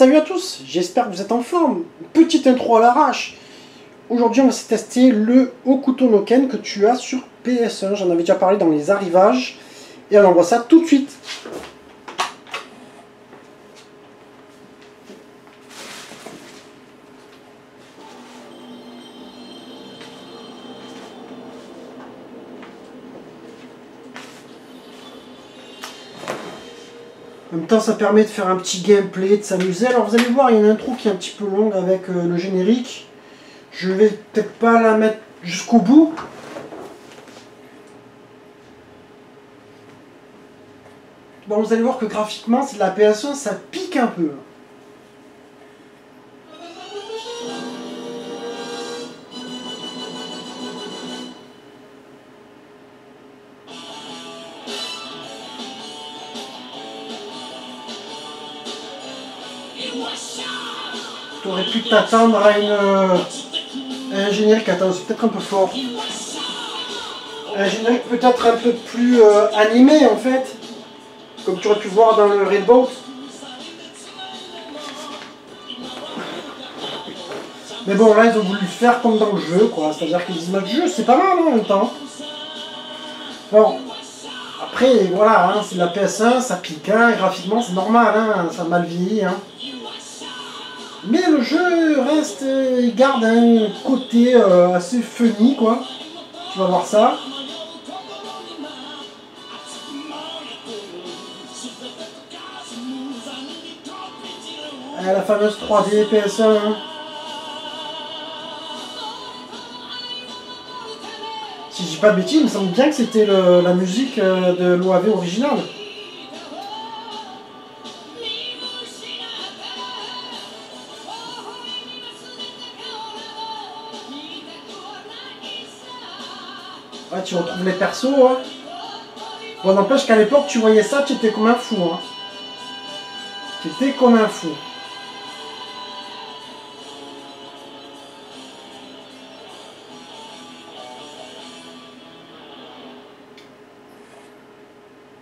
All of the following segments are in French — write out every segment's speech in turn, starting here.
Salut à tous, j'espère que vous êtes en forme. Petite intro à l'arrache. Aujourd'hui, on va tester le Okuto no Ken que tu as sur PS1. J'en avais déjà parlé dans les arrivages. Et on envoie ça tout de suite. Même temps, ça permet de faire un petit gameplay, de s'amuser. Alors, vous allez voir, il y a une intro qui est un petit peu longue avec euh, le générique. Je vais peut-être pas la mettre jusqu'au bout. Bon, vous allez voir que graphiquement, c'est de la PS1, ça pique un peu. T'attendre à une un générique, attends, c'est peut-être un peu fort. Un générique peut-être un peu plus euh, animé en fait, comme tu aurais pu voir dans le Red Boat. Mais bon, là ils ont voulu faire comme dans le jeu, quoi. C'est-à-dire les images du jeu, c'est pas mal en même temps. Bon, après, voilà, hein, c'est la PS1, ça pique, hein, graphiquement c'est normal, hein, ça mal vieilli. Hein. Mais le jeu reste, il garde un côté euh, assez funny quoi. Tu vas voir ça. La fameuse 3D PS1. Hein. Si je dis pas de bêtises, il me semble bien que c'était la musique euh, de l'OAV originale. Ouais, tu retrouves les persos, hein. Bon, n'empêche qu'à l'époque, tu voyais ça, tu étais comme un fou, hein. Tu étais comme un fou.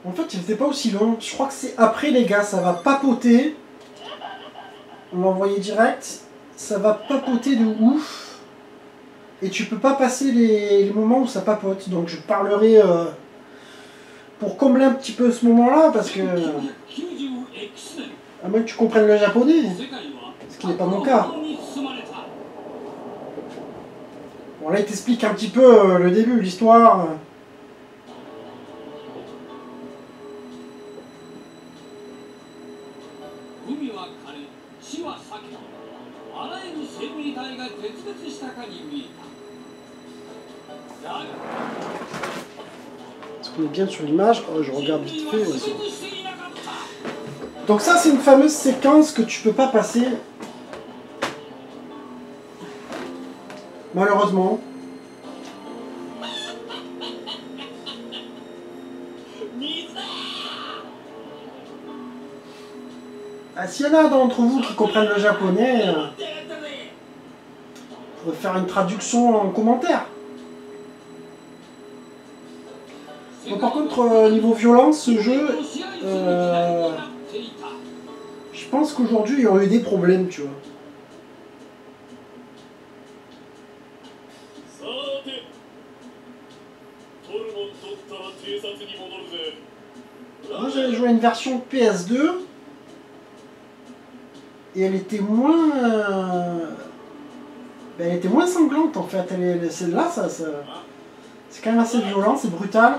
En fait, il n'était pas aussi long. Je crois que c'est après, les gars, ça va papoter. On va envoyer direct. Ça va papoter de ouf. Et tu peux pas passer les, moments où ça papote. Donc je parlerai euh, pour combler un petit peu ce moment-là, parce que... À moins que tu comprennes le japonais. Ce qui n'est pas mon cas. Bon là il t'explique un petit peu euh, le début, l'histoire. Bien sur l'image oh, Je regarde vite fait. Donc ça, c'est une fameuse séquence que tu peux pas passer. Malheureusement. Ah, S'il y en a d'entre vous qui comprennent le japonais, euh, faire une traduction en commentaire. Euh, niveau violence, ce jeu, euh, je pense qu'aujourd'hui, il y aurait eu des problèmes, tu vois. Moi, j'avais joué une version PS2 et elle était moins... Euh, ben, elle était moins sanglante en fait. Celle-là, ça, ça c'est quand même assez violent, c'est brutal.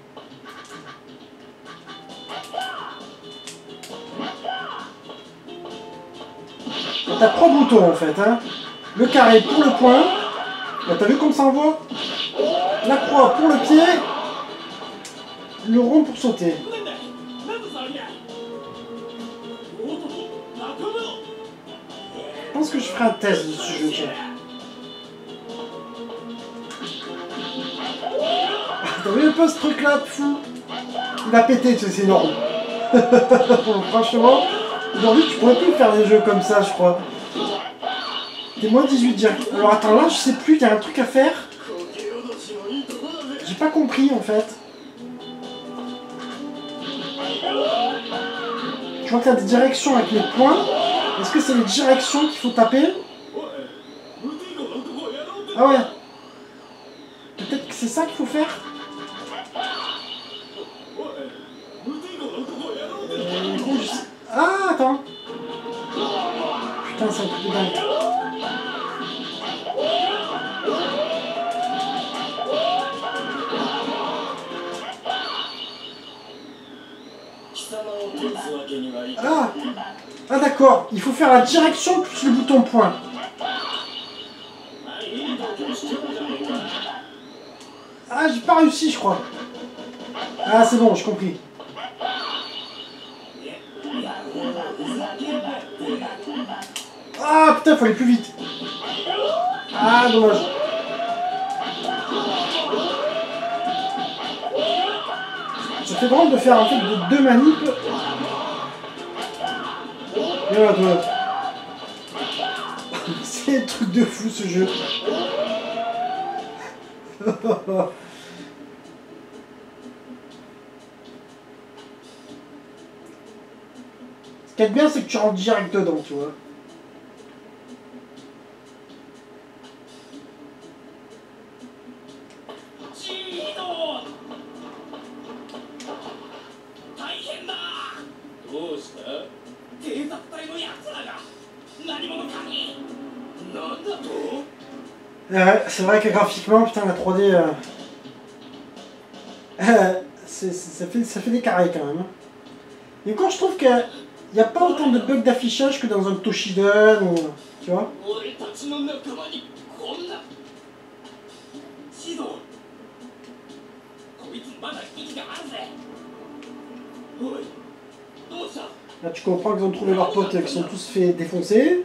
T'as trois boutons en fait. Hein. Le carré pour le point. Bah, t'as vu comme ça envoie La croix pour le pied. Le rond pour sauter. Je pense que je ferai un test de ce jeu. Ah, t'as vu un peu ce truc là, fou Il a pété, c'est énorme. Franchement. Aujourd'hui, tu pourrais plus faire des jeux comme ça, je crois. T'es moins 18 direct. Alors attends, là, je sais plus, il y a un truc à faire. J'ai pas compris, en fait. Je vois qu'il y a des directions avec les points. Est-ce que c'est les directions qu'il faut taper? Ah ouais. Peut-être que c'est ça qu'il faut faire? il faut faire la direction plus le bouton point. Ah, j'ai pas réussi, je crois. Ah, c'est bon, j'ai compris. Ah, putain, faut aller plus vite. Ah, dommage. Ça fait drôle de faire un truc de deux manips C'est un truc de fou ce jeu. Ce qui est bien, c'est que tu rentres direct dedans, tu vois. Euh, c'est vrai que graphiquement, putain, la 3D... Euh, euh, ça, fait, des carrés quand même. Hein. Mais quand je trouve qu'il n'y a pas autant de bugs d'affichage que dans un Toshiden ou... Tu vois. Là, tu comprends qu'ils ont trouvé leurs potes et qu'ils sont tous fait défoncer.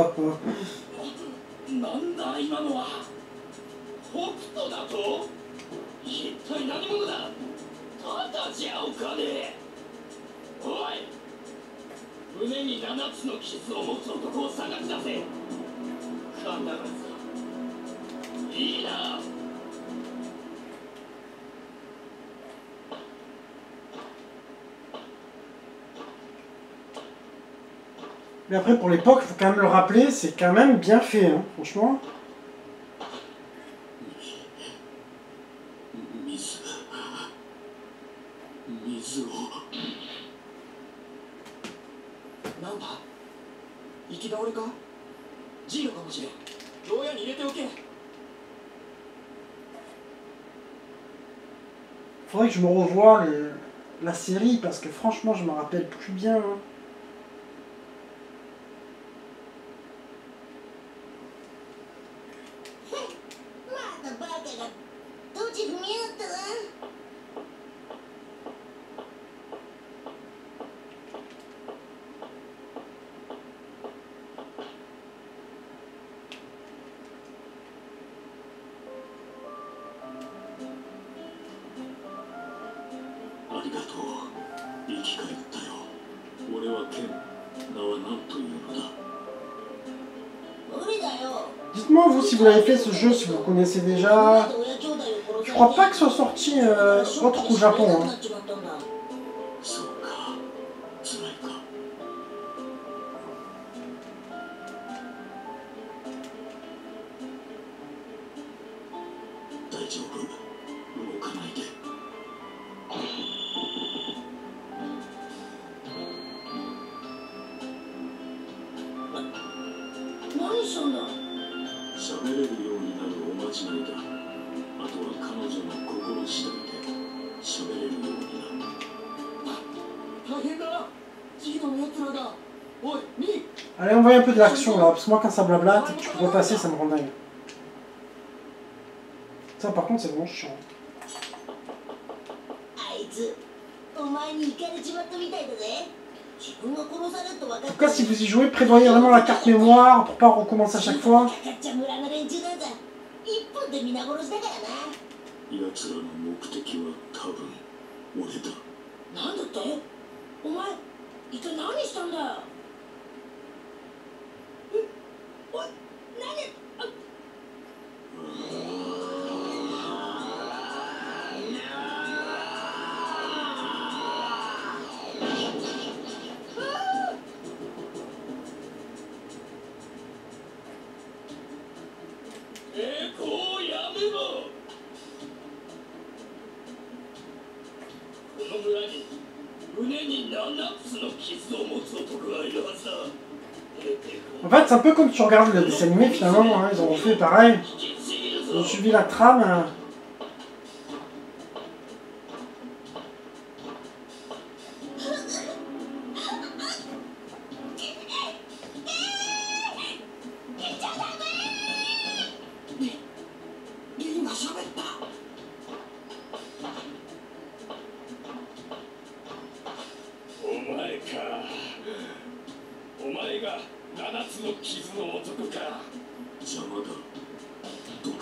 なんだ今のは北斗だと？一体何者だ？ただじゃおかねおい。胸に七つの傷を持つ男を探し出せ。必ずいいな。Mais après, pour l'époque, il faut quand même le rappeler, c'est quand même bien fait, hein, franchement. Faudrait que je me revoie la série parce que franchement je me rappelle plus bien. Hein. Vous, si vous avez fait ce jeu, si vous connaissez déjà. Je crois pas que soit sorti euh, autre qu'au Japon. Hein. On voit un peu de l'action là, parce que moi quand ça blablate et que tu passer, ça me rend dingue. Ça par contre, c'est vraiment chiant. En tout cas, si vous y jouez, prévoyez vraiment la carte mémoire pour pas recommencer à chaque fois. What? c'est un peu comme tu regardes le dessin animé finalement, hein, ils ont fait pareil. Ils ont subi la trame. Hein. Oh my god. Oh 七つの傷の男か邪魔だ。どけ。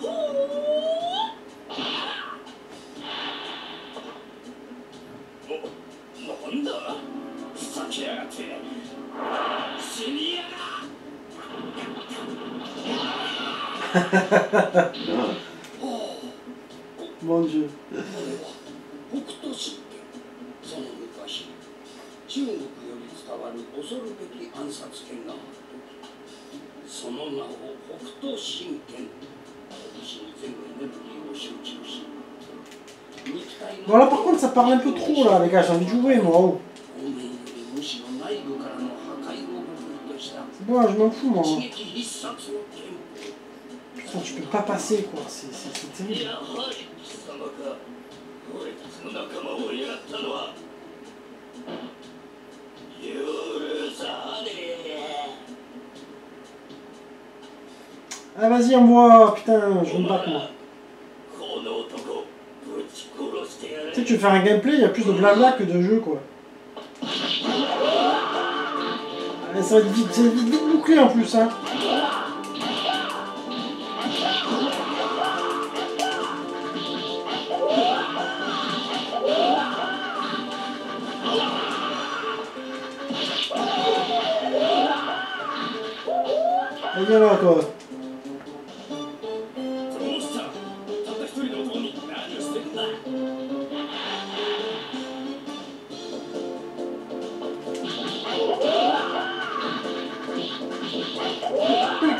ほおなんだ？ふざけやがって。死にやがまんじゅう。北斗神っその昔。中国より伝わる恐るべき暗殺剣がある時その名を北斗神拳拳に全エネルギーを集中し肉体の Bon là par contre ça parle un peu trop là les gars, j'ai envie de jouer moi. oh. 表面よりむしろ内部からの破壊を武器とした C'est bon, je m'en fous moi. 刺激必殺の剣 Putain, tu peux pas passer quoi, c'est c'est- c'est terrible. Ah vas-y, envoie, putain, je me battre moi. Tu sais, tu fais un gameplay, il y a plus de blabla que de jeu quoi. Ah, ça va être vite, vite, vite bouclé en plus hein.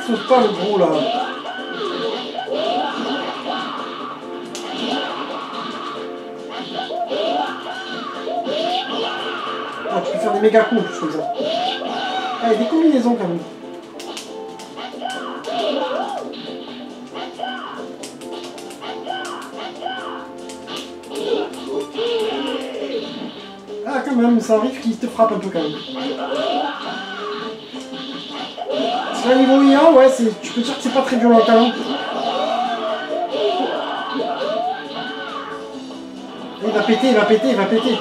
Saute pas le gros là Ah, tu peux faire des méga coups plus comme ça. Ah, des combinaisons quand même. Ah, quand même, ça arrive qu'il te frappe un peu quand même. Un niveau IA, ouais, c'est- tu peux dire que c'est pas très violent quand même. Il va péter, il va péter, il va péter.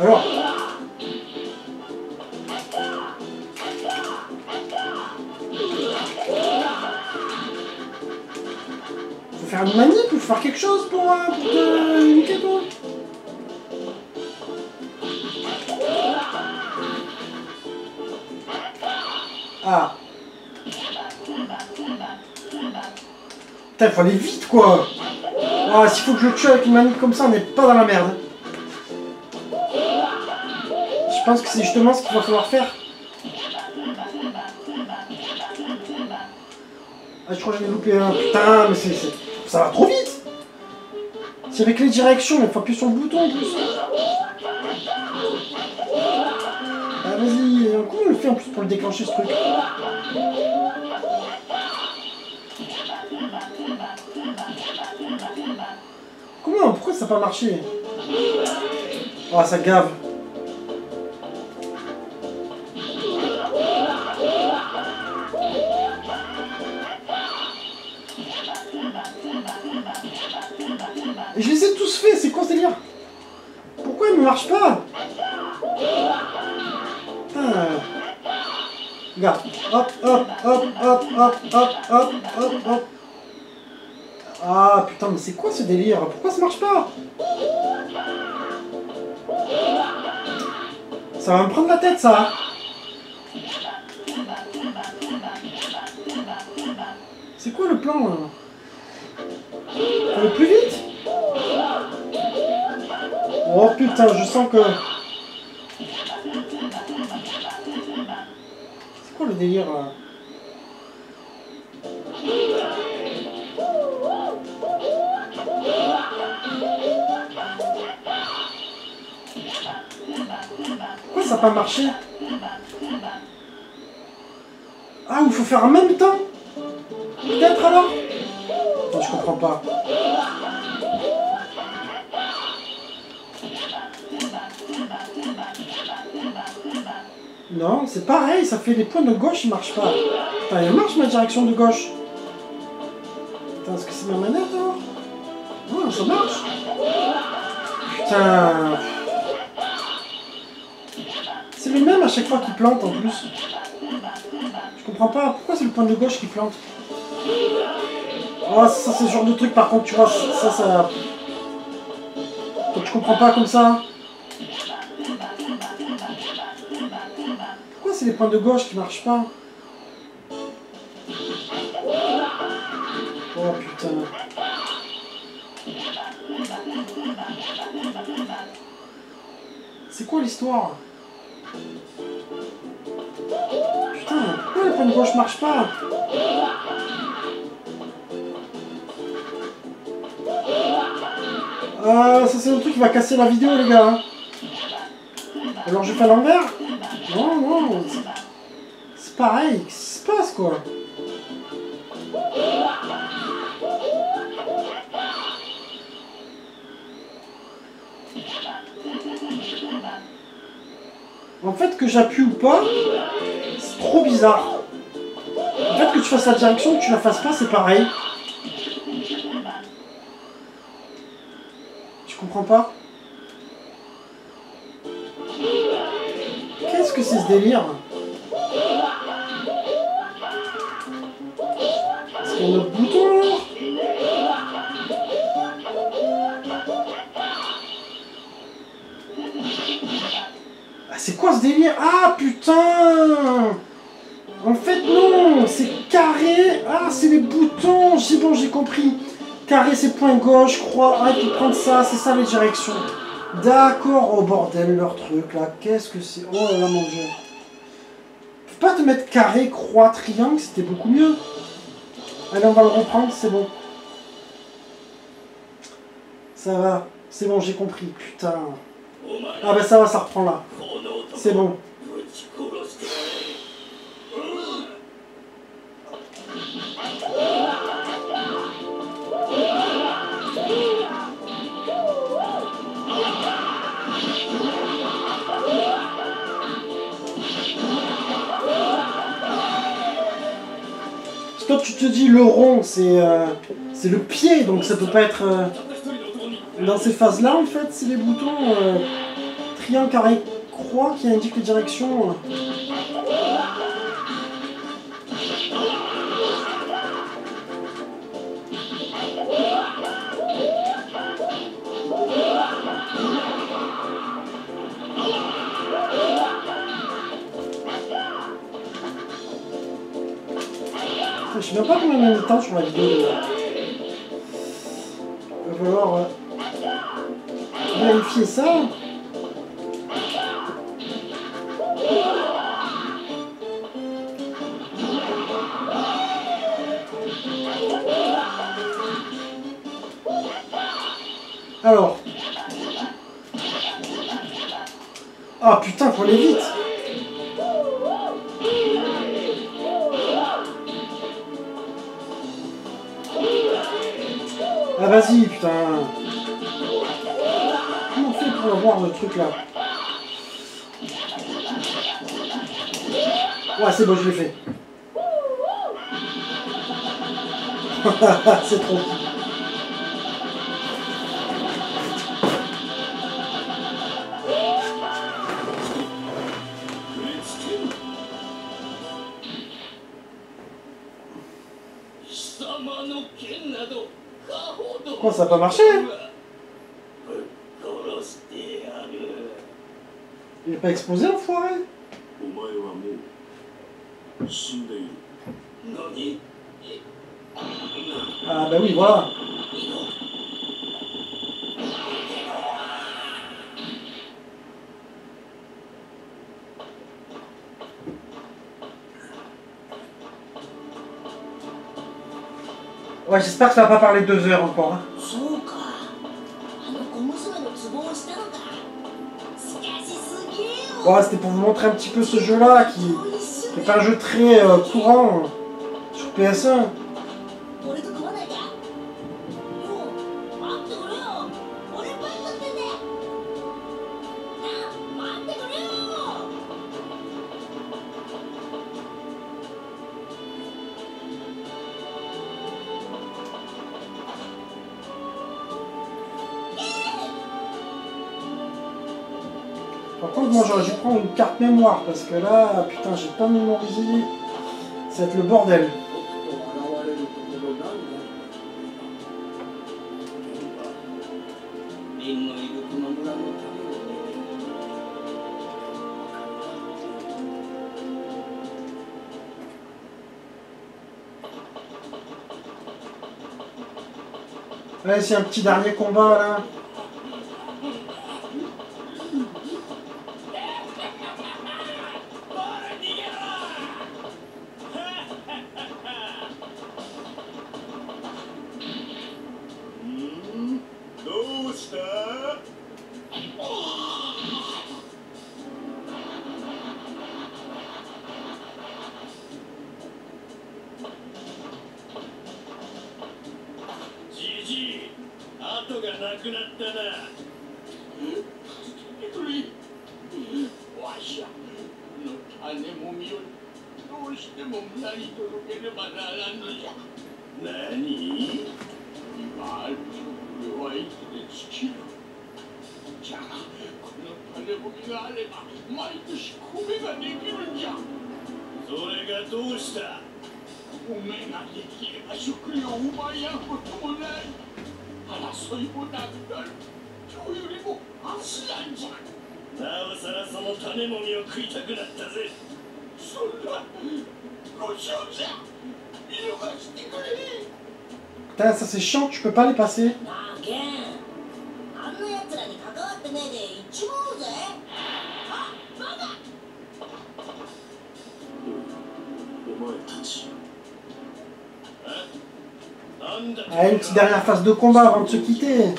Alors Faut faire ou faire quelque chose pour, euh, pour te niquer toi Ah Putain, faut aller vite quoi Ah, s'il faut que je tue avec une manip comme ça, on n'est pas dans la merde. Je pense que c'est justement ce qu'il va falloir faire. Ah, je crois que j'en ai loupé un. Putain, mais c'est- ça va trop vite C'est avec les directions, mais faut appuyer sur le bouton en plus. Ah, vas-y, comment on le fait en plus pour le déclencher ce truc? Comment? Pourquoi ça n'a pas marché? Ah, ça gave. C'est quoi ce délire? Pourquoi ça marche pas? Ça va me prendre la tête ça. C'est quoi le plan là? Faut plus vite? Oh putain, je sens que... C'est quoi le délire pas marché Ah, il faut faire en même temps Peut-être alors je comprends pas. Non, c'est pareil, ça fait des points de gauche, il marche pas. Putain, il marche ma direction de gauche. Putain, est-ce que c'est ma manette alors? Non, ça marche. Chaque fois qu'il plante en plus. Je comprends pas, pourquoi c'est le point de gauche qui plante Oh, ça c'est ce genre de truc par contre, tu vois, ça, ça... Je comprends pas comme ça. Pourquoi c'est les points de gauche qui marchent pas Oh putain. C'est quoi l'histoire points de gauche marchent pas Ah, ça c'est le truc qui va casser la vidéo les gars. Alors je fais l'envers Non, non, c'est pareil, qu'est-ce qui se passe quoi? En fait, que j'appuie ou pas, c'est trop bizarre. En fait, que tu fasses la direction, que tu la fasses pas, c'est pareil. Tu comprends pas? Qu'est-ce que c'est ce délire? Est-ce y a autre bouton Ah, c'est quoi ce délire? Ah putain en fait, non C'est carré Ah, c'est les boutons C'est bon, j'ai compris. Carré, c'est point gauche, croix. Arrête de prendre ça, c'est ça les directions. D'accord, oh bordel, leur truc, là. Qu'est-ce que c'est? Oh là là, mon dieu. Faut pas te mettre carré, croix, triangle, c'était beaucoup mieux. Allez, on va le reprendre, c'est bon. Ça va. C'est bon, j'ai compris. Putain. Ah bah ça va, ça reprend là. C'est bon. te dis, le rond, euh, c'est le pied, donc ça peut pas être... Euh, dans ces phases-là, en fait, c'est les boutons euh, triangle, carré, croix qui indiquent les directions. Je sais même pas combien de temps sur la vidéo. déjà. Il va falloir euh, vérifier ça. Alors. Ah putain, faut aller vite. c'est bon, je l'ai fait. c'est trop. Quoi, ça n'a pas marché hein Il n'est pas explosé, l'enfoiré う死んでいる何 Ah bah oui, voilà. Ouais, j'espère que ça va pas parler deux heures encore. hein. そうかあの小娘のツボをしたのかしかしすげえよ Bon, c'était pour vous montrer un petit peu ce jeu-là qui, qui est pas un jeu très euh, courant euh, sur PS1. mémoire parce que là, putain, j'ai pas mémorisé. Ça va être le bordel. Allez, c'est un petit dernier combat là. れば毎年米ができるんじゃそれがどうした？米ができれば食料を奪い合うこともない争いもなくなる今日よりも明日なんじゃ。なおさらその種もみを食いたくなったぜ。そんなご承じゃ見逃してくれ。Putain, ça c'est chiant, tu peux pas les passer. なあんな奴らに関わってねえでぜ お前たちなんだ Allez, une petite dernière phase de combat avant de se quitter.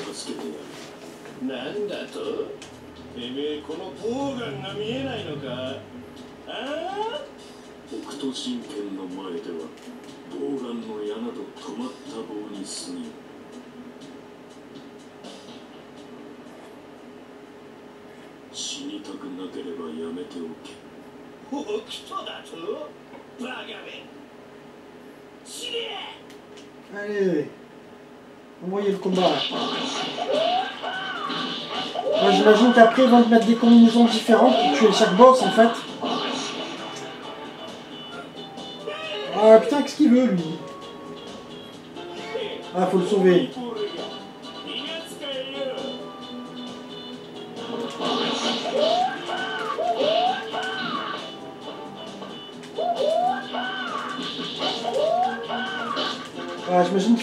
Allez, envoyez le combat. Ouais, J'imagine qu'après ils vont te mettre des combinaisons différentes pour tuer chaque boss en fait. Ah putain, qu'est-ce qu'il veut lui? Ah, faut le sauver.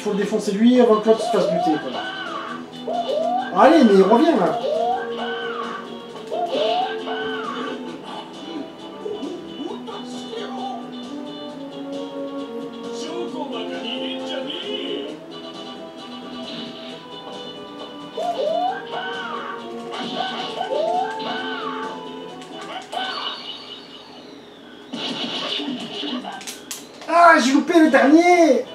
Il faut le défoncer lui avant que l'autre se fasse buter. Allez, mais il revient là. Ah, j'ai loupé le dernier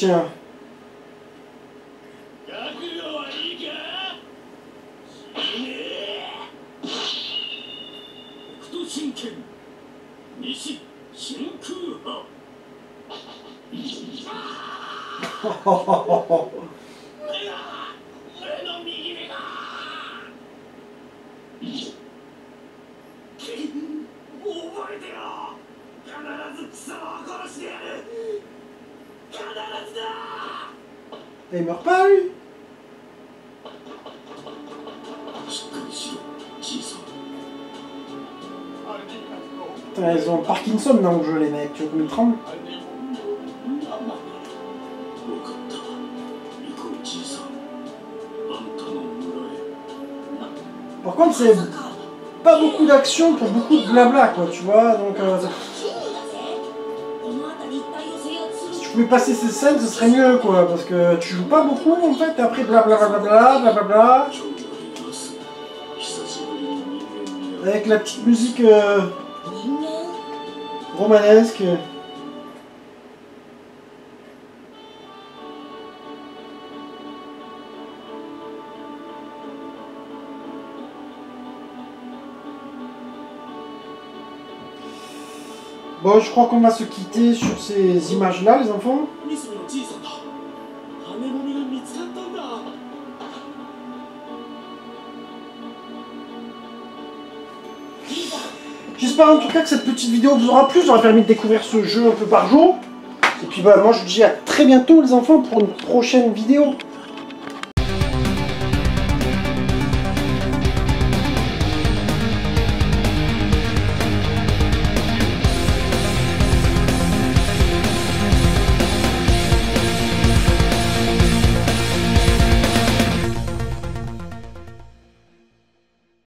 Vas-y, tiens. 覚 Et il meurt pas, lui Putain, ils ont Parkinson dans le jeu, les mecs. Tu veux me tremble Par contre, c'est pas beaucoup d'action pour beaucoup de blabla, quoi, tu vois, donc... Euh... pouvais passer ces scènes, ce serait mieux, quoi. Parce que tu joues pas beaucoup, en fait, et après blablabla, blablabla. Avec la petite musique euh, romanesque. Bon, je crois qu'on va se quitter sur ces images-là, les enfants. J'espère en tout cas que cette petite vidéo vous aura plu, vous aura permis de découvrir ce jeu un peu par jour. Et puis bah moi je vous dis à très bientôt les enfants pour une prochaine vidéo.